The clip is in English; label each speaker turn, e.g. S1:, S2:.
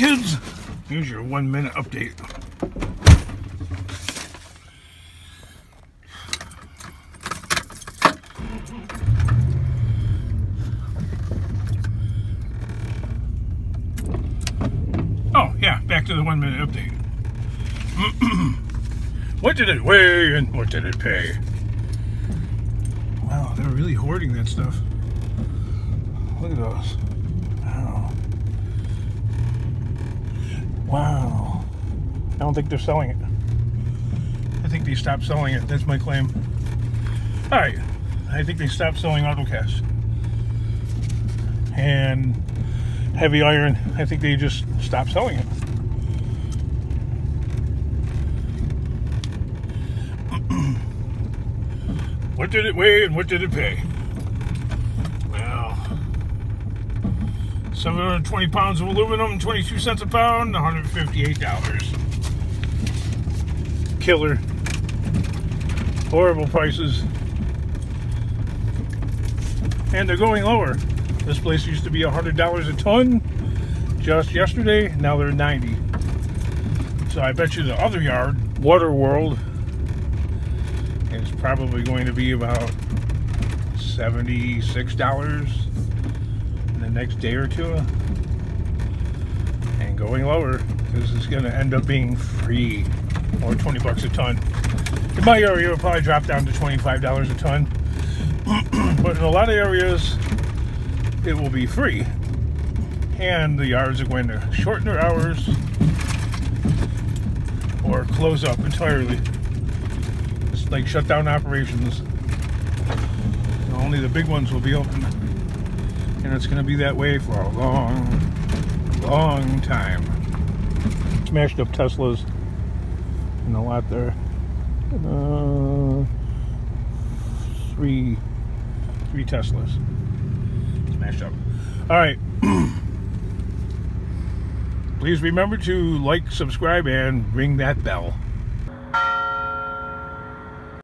S1: kids. Here's your one minute update. Oh, yeah, back to the one minute update. what did it weigh and what did it pay? Wow, they're really hoarding that stuff. Look at those. Wow. Wow. I don't think they're selling it. I think they stopped selling it. That's my claim. All right. I think they stopped selling AutoCast. And heavy iron, I think they just stopped selling it. what did it weigh and what did it pay? 720 pounds of aluminum, 22 cents a pound, $158. Killer. Horrible prices. And they're going lower. This place used to be $100 a ton just yesterday. Now they're 90 So I bet you the other yard, Water World, is probably going to be about $76 in next day or two. And going lower, this is going to end up being free or 20 bucks a ton. In my area, it'll probably drop down to $25 a ton. but in a lot of areas, it will be free. And the yards are going to shorten their hours or close up entirely. It's like shut down operations. Only the big ones will be open. And it's going to be that way for a long, long time. Smashed up Teslas in the lot there. Uh, three, three Teslas smashed up. All right. Please remember to like, subscribe, and ring that bell.